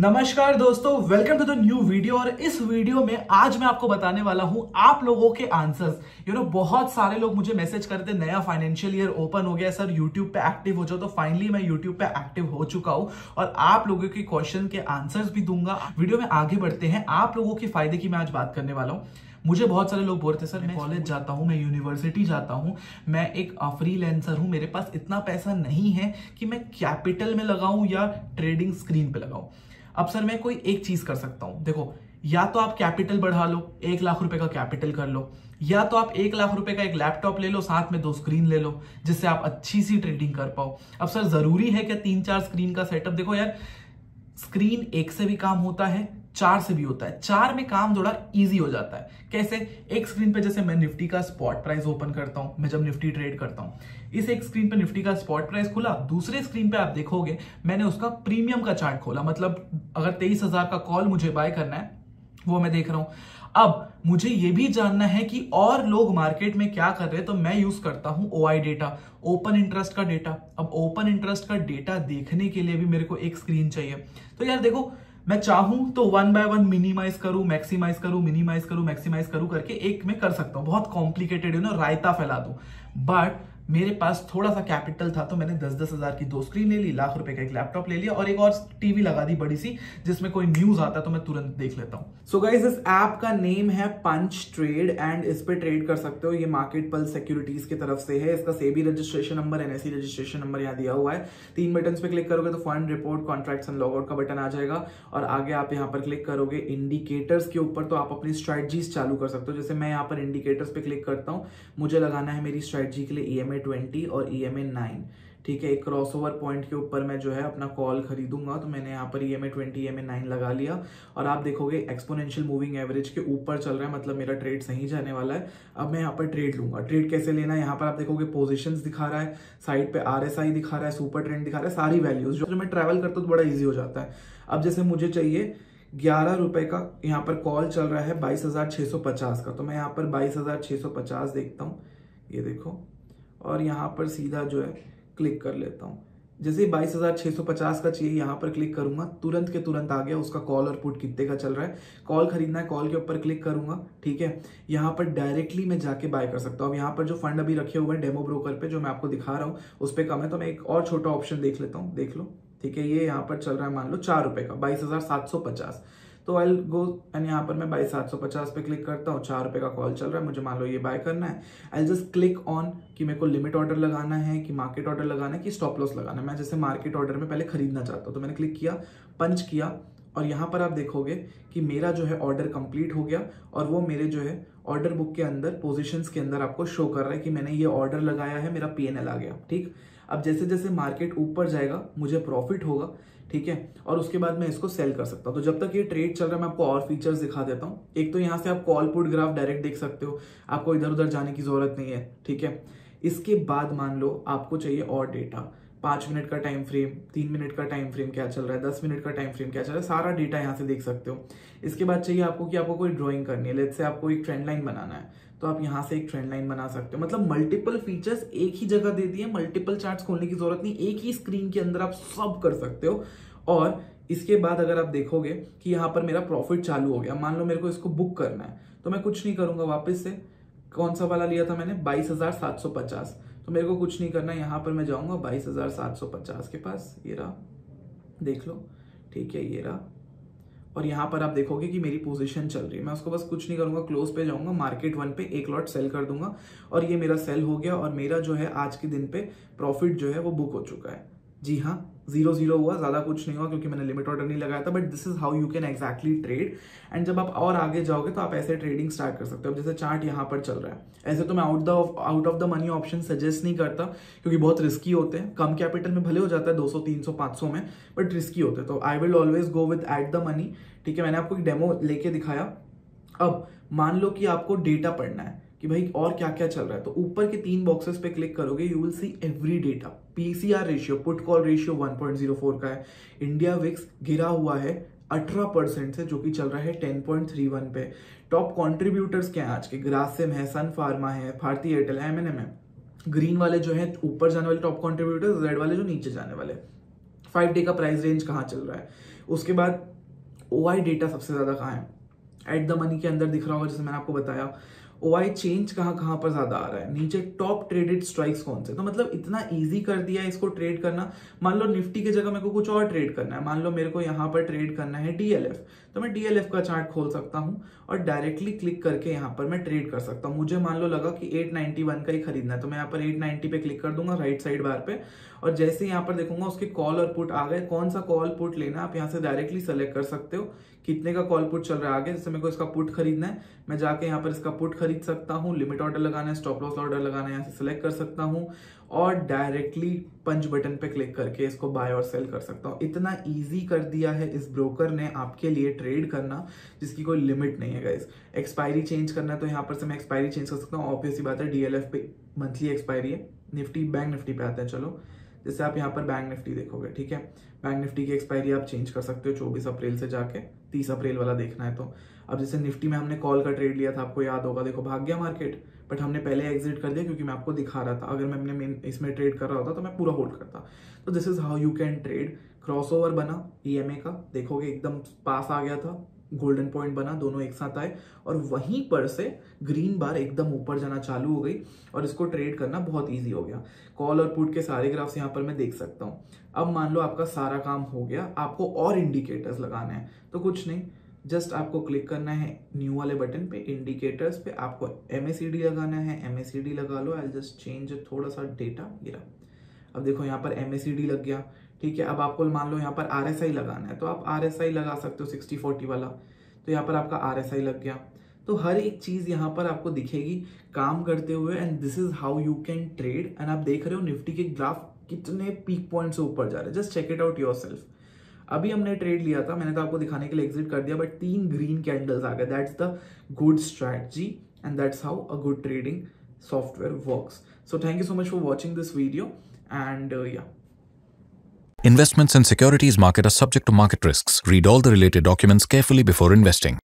नमस्कार दोस्तों welcome to the new video और इस वीडियो में आज मैं आपको बताने वाला हूँ आप लोगों के आंसर्स यू नो बहुत सारे लोग मुझे मैसेज करते नया फाइनेंशियल ईयर ओपन हो गया सर यूट्यूब पे एक्टिव हो जाओ। तो फाइनली मैं यूट्यूब पे एक्टिव हो चुका हूँ और आप लोगों के क्वेश्चन के आंसर्स भी दूँगा। वीडियो में आगे बढ़ते हैं। आप लोगों के फ़ायदे की मैं आज बात करने वाला हूँ। मुझे बहुत सारे लोग बोलते सर मैं कॉलेज जाता हूँ, मैं यूनिवर्सिटी जाता हूँ, मैं एक फ्री लेंसर हूँ, मेरे पास इतना पैसा नहीं है कि मैं कैपिटल में लगाऊँ या ट्रेडिंग स्क्रीन पे लगाऊँ। अब सर मैं कोई एक चीज़ कर सकता हूँ। देखो, या तो आप कैपिटल बढ़ा लो, एक लाख रुपए का कैपिटल कर लो, या तो आप एक लाख रुपए का एक लैपटॉप ले लो, साथ में दो स्क्रीन ले लो, जिससे आप अच्छी सी ट्रेडिंग कर पाओ। अब सर, ज़रूरी है क्या तीन चार स्क्रीन का सेटअप? देखो यार, स्क्रीन एक से भी काम होता है चार से भी होता है। चार में काम थोड़ा इजी हो जाता है। कैसे? एक स्क्रीन पे जैसे मैं निफ्टी का स्पॉट प्राइस ओपन करता हूँ, मैं जब निफ्टी ट्रेड करता हूँ, इस एक स्क्रीन पे निफ्टी का स्पॉट प्राइस खुला, दूसरे स्क्रीन पे आप देखोगे, मैंने उसका प्रीमियम का चार्ट खोला। मतलब अगर तेईस का कॉल मुझे बाय करना है, वो मैं देख रहा हूँ। अब मुझे ये भी जानना है कि और लोग मार्केट में क्या कर रहे हैं तो मैं यूज़ करता हूँ ओआई डेटा ओपन इंटरेस्ट का डेटा अब ओपन इंटरेस्ट का डेटा देखने के लिए भी मेरे को एक स्क्रीन चाहिए। तो यार देखो मैं चाहूँ तो वन बाय वन मिनिमाइज करूँ मैक्सिमाइज करूँ मिनिमाइज करूँ मैक्सिमाइज करूँ करके एक में कर सकता हूँ। बहुत कॉम्प्लिकेटेड है नो, रायता फैला दू। बट मेरे पास थोड़ा सा कैपिटल था तो मैंने दस दस हज़ार की दो स्क्रीन ले ली, लाख रुपए का एक लैपटॉप ले लिया और एक और टीवी लगा दी बड़ी सी, जिसमें कोई न्यूज़ आता तो मैं तुरंत देख लेता हूँ। सो गाइज़ इस ऐप का नेम है पंच ट्रेड एंड इस पर ट्रेड कर सकते हो। ये मार्केट पल सिक्योरिटीज की तरफ़ से है। इसका SEBI registration number NSC registration number यहाँ दिया हुआ है। तीन बटन पे क्लिक करोगे तो fund report contract and logout का बटन आ जाएगा और आगे आप यहाँ पर क्लिक करोगे इंडिकेटर्स के ऊपर तो आप अपनी स्ट्रेटजीज चालू कर सकते हो। जैसे मैं यहाँ पर इंडिकेटर्स पे क्लिक करता हूँ। मुझे लगाना है मेरी स्ट्रेटजी के लिए ई ट्वेंटी और ई एम नाइन ठीक है, एक क्रॉस ओवर पॉइंट के ऊपर मैं जो है अपना कॉल खरीदूँगा तो मैंने यहाँ पर E M A twenty E M A nine लगा लिया। और आप देखोगे एक्सपोनेंशियल मूविंग एवरेज के ऊपर चल रहा है मतलब मेरा ट्रेड सही जाने वाला है। अब मैं यहाँ पर ट्रेड लूँगा। ट्रेड कैसे लेना है? यहाँ पर आप देखोगे पोजिशन दिखा रहा है साइड पे आर दिखा रहा है सुपर ट्रेंड दिखा रहा है, सारी वैल्यूज़ जो मैं ट्रेवल करता हूँ तो बड़ा ईजी हो जाता है। अब जैसे मुझे चाहिए, ग्यारह रुपए का यहाँ पर कॉल चल रहा है बाईस का। तो मैं यहाँ पर बाईस देखता हूँ। ये देखो और यहाँ पर सीधा जो है क्लिक कर लेता हूँ। जैसे बाईस हज़ार छह सौ पचास का चाहिए, यहाँ पर क्लिक करूँगा। तुरंत के तुरंत आ गया, उसका कॉल और पुट कितने का चल रहा है। कॉल खरीदना है कॉल के ऊपर क्लिक करूँगा, ठीक है? यहाँ पर डायरेक्टली मैं जाके बाय कर सकता हूँ। अब यहाँ पर जो फंड अभी रखे हुए हैं डेमो ब्रोकर पे, जो मैं आपको दिखा रहा हूँ, उस पर कम है तो मैं एक और छोटा ऑप्शन देख लेता हूँ। देख लो, ठीक है? ये यहाँ पर चल रहा है, मान लो, चार रुपए का, बाईस हज़ार सात सौ पचास। तो आई गो एंड यहाँ पर मैं बाई सात सौ पचास पे क्लिक करता हूँ। चार रुपये का कॉल चल रहा है। मुझे मान लो ये बाय करना है। आई जस्ट क्लिक ऑन कि मेरे को लिमिट ऑर्डर लगाना है, कि मार्केट ऑर्डर लगाना है, कि स्टॉप लॉस लगाना है। मैं जैसे मार्केट ऑर्डर में पहले खरीदना चाहता हूँ तो मैंने क्लिक किया पंच किया और यहाँ पर आप देखोगे कि मेरा जो है ऑर्डर कंप्लीट हो गया और वो मेरे जो है ऑर्डर बुक के अंदर पोजीशंस के अंदर आपको शो कर रहा है कि मैंने ये ऑर्डर लगाया है, मेरा पीएनएल आ गया। ठीक? अब जैसे जैसे मार्केट ऊपर जाएगा, मुझे प्रॉफिट होगा, ठीक है? और उसके बाद मैं इसको सेल कर सकता हूँ। तो जब तक ये ट्रेड चल रहा है, मैं आपको और फीचर्स दिखा देता हूँ। एक तो यहाँ से आप कॉल पुट ग्राफ डायरेक्ट देख सकते हो। आपको इधर उधर जाने की ज़रूरत नहीं है, ठीक है? इसके बाद मान लो, आपको चाहिए और डेटा पाँच मिनट का टाइम फ्रेम तीन मिनट का टाइम फ्रेम क्या चल रहा है, दस मिनट का टाइम फ्रेम क्या चल रहा है, सारा डेटा यहाँ से देख सकते हो। इसके बाद चाहिए आपको कि आपको कोई ड्रॉइंग करनी है। लेट से आपको एक ट्रेंड लाइन बनाना है। तो आप यहाँ से एक ट्रेंड लाइन बना सकते हो। मतलब मल्टीपल फीचर्स एक ही जगह दे दिए मल्टीपल चार्ट्स खोलने की ज़रूरत नहीं, एक ही स्क्रीन के अंदर आप सब कर सकते हो। और इसके बाद अगर आप देखोगे कि यहाँ पर मेरा प्रॉफिट चालू हो गया, मान लो मेरे को इसको बुक करना है तो मैं कुछ नहीं करूँगा वापस से। कौन सा वाला लिया था मैंने? बाईस हज़ार सात सौ पचास। तो मेरे को कुछ नहीं करना, यहाँ पर मैं जाऊँगा बाईस हज़ार सात सौ पचास के पास। ये रहा। देख लो। ठीक है, ये रहा। और यहाँ पर आप देखोगे कि मेरी पोजीशन चल रही है। मैं उसको बस कुछ नहीं करूँगा क्लोज पे जाऊँगा मार्केट वन पे एक लॉट सेल कर दूँगा और ये मेरा सेल हो गया और मेरा जो है आज के दिन पे प्रॉफिट जो है वो बुक हो चुका है। जी हाँ ज़ीरो ज़ीरो हुआ, ज़्यादा कुछ नहीं हुआ क्योंकि मैंने लिमिट ऑर्डर नहीं लगाया था but this is how you can exactly trade and जब आप और आगे जाओगे तो आप ऐसे ट्रेडिंग स्टार्ट कर सकते हो। जैसे चार्ट यहाँ पर चल रहा है। ऐसे तो मैं out the out of the money option suggest नहीं करता क्योंकि बहुत रिस्की होते हैं। कम कैपिटल में भले हो जाता है, दो सौ, तीन सौ, पाँच सौ में बट रिस्की होते हैं। तो I will always go with at the money ठीक है, मैंने आपको एक डेमो लेके दिखाया। अब मान लो कि आपको डेटा पढ़ना है कि भाई और क्या क्या चल रहा है तो ऊपर के तीन बॉक्सेस पे क्लिक करोगे you will see every data PCR ratio put call ratio 1.04 का है। इंडिया विक्स गिरा हुआ है 18 परसेंट से, जो कि चल रहा है 10.31 पे। टॉप कॉन्ट्रीब्यूटर्स क्या है आज के? ग्रासिम है सन फार्मा है भारतीय एयरटेल है एम है। ग्रीन वाले जो है, ऊपर जाने वाले टॉप कॉन्ट्रीब्यूटर्स रेड वाले जो नीचे जाने वाले। फाइव डे का प्राइस रेंज कहाँ चल रहा है? उसके बाद ओ डेटा सबसे ज़्यादा कहाँ है? एट द मनी के अंदर दिख रहा होगा, जैसे मैंने आपको बताया। ओ आई चेंज कहाँ कहाँ पर ज़्यादा आ रहा है? नीचे टॉप ट्रेडेड स्ट्राइक्स कौन से? तो मतलब इतना ईजी कर दिया है इसको ट्रेड करना। मान लो निफ्टी की जगह मेरे को कुछ और ट्रेड करना है। मान लो मेरे को यहाँ पर ट्रेड करना है डीएलएफ तो मैं डीएलएफ का चार्ट खोल सकता हूँ और डायरेक्टली क्लिक करके यहाँ पर मैं ट्रेड कर सकता हूँ। मुझे मान लो लगा कि 891 का ही खरीदना है तो मैं यहाँ पर 890 पे क्लिक कर दूँगा राइट साइड बार पे। और जैसे यहाँ पर देखूँगा उसके कॉल और पुट आ गए। कौन सा कॉल पुट लेना आप यहाँ से डायरेक्टली सेलेक्ट कर सकते हो। कितने का कॉल पुट चल रहा है आगे? जैसे मेरे को इसका पुट खरीदना है, मैं जाके यहाँ पर इसका पुट खरीद सकता हूँ लिमिट ऑर्डर लगाना है स्टॉप लॉस ऑर्डर लगाना है सिलेक्ट कर सकता हूँ और डायरेक्टली पंच बटन पे क्लिक करके इसको बाय और सेल कर सकता हूँ। इतना इजी कर दिया है इस ब्रोकर ने आपके लिए ट्रेड करना, जिसकी कोई लिमिट नहीं है गाइस एक्सपायरी चेंज करना है तो यहाँ पर से मैं एक्सपायरी चेंज कर सकता हूँ। ऑब्वियसली बात है डीएलएफ पे मंथली एक्सपायरी है निफ्टी बैंक निफ्टी पे आते हैं, चलो। जैसे आप यहाँ पर बैंक निफ्टी देखोगे, ठीक है? बैंक निफ्टी की एक्सपायरी आप चेंज कर सकते हो चौबीस अप्रैल से जाके, तीस अप्रैल वाला देखना है तो। अब जैसे निफ्टी में हमने कॉल का ट्रेड लिया था, आपको याद होगा, देखो भाग गया मार्केट बट हमने पहले एग्जिट कर दिया क्योंकि मैं आपको दिखा रहा था। अगर मैं अपने इसमें ट्रेड कर रहा होता तो मैं पूरा होल्ड करता। तो this is how you can trade crossover बना EMA का। देखोगे एकदम पास आ गया था। गोल्डन पॉइंट बना, दोनों एक साथ आए और वहीं पर से ग्रीन बार एकदम ऊपर जाना चालू हो गई और इसको ट्रेड करना बहुत इजी हो गया। कॉल और पुट के सारे ग्राफ्स यहाँ पर मैं देख सकता हूँ। अब मान लो आपका सारा काम हो गया, आपको और इंडिकेटर्स लगाने हैं तो कुछ नहीं जस्ट आपको क्लिक करना है न्यू वाले बटन पे इंडिकेटर्स पे आपको एमएसीडी लगाना है एमएसीडी लगा लो आई जस्ट चेंज थोड़ा सा डेटा गिरा अब देखो यहाँ पर एमएसीडी लग गया ठीक है, अब आपको मान लो यहाँ पर RSI लगाना है तो आप RSI लगा सकते हो सिक्सटी फोर्टी वाला। तो यहाँ पर आपका RSI लग गया। तो हर एक चीज़ यहाँ पर आपको दिखेगी काम करते हुए and this is how you can trade and आप देख रहे हो निफ्टी के ग्राफ कितने पीक पॉइंट से ऊपर जा रहे हैं। Just check it out yourself अभी हमने ट्रेड लिया था, मैंने तो आपको दिखाने के लिए एग्जिट कर दिया बट तीन ग्रीन कैंडल्स आ गए। That's the good strategy and that's how a good trading software works so thank you so much for watching this video and या Investments in securities market are subject to market risks. Read all the related documents carefully before investing.